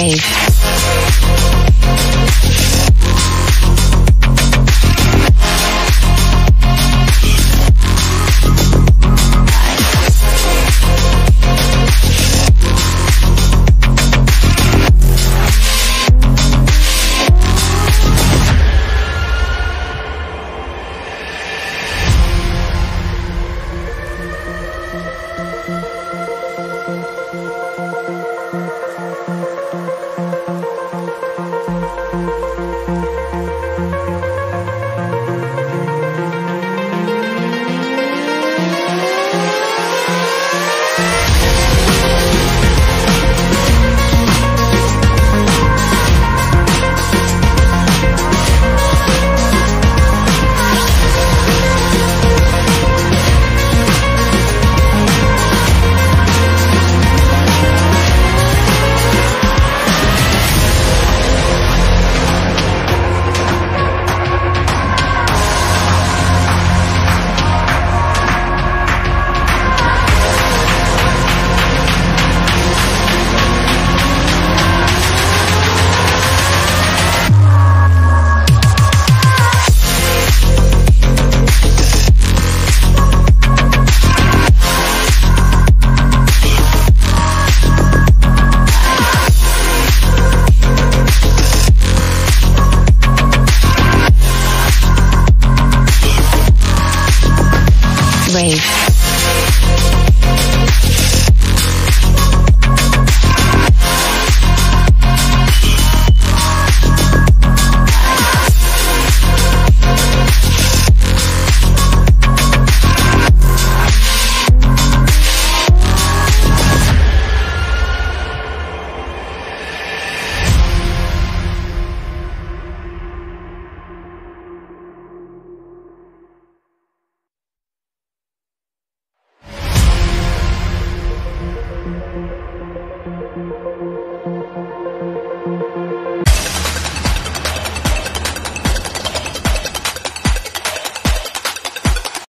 Rave. Rave.